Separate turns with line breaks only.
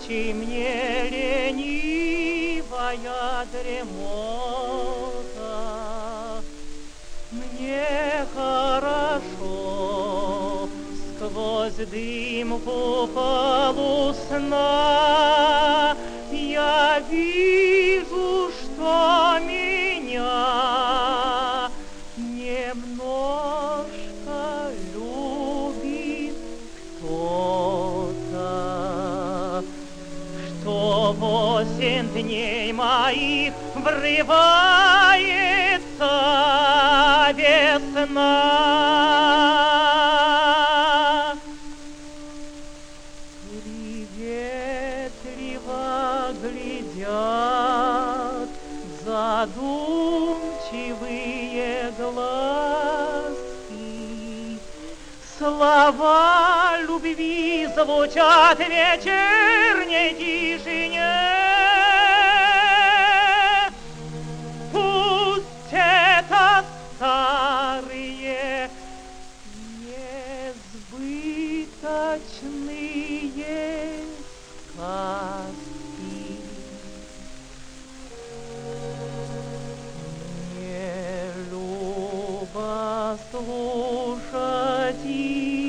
ночи мне ленивая дремота. Мне хорошо сквозь дымку полусна я вижу, восемь дней моих врывается весна. Приветливо глядят задумчивые глазки. Слова любви звучат в вечерней тишине. Пусть это старые несбыточные сказки. Не любо слушать их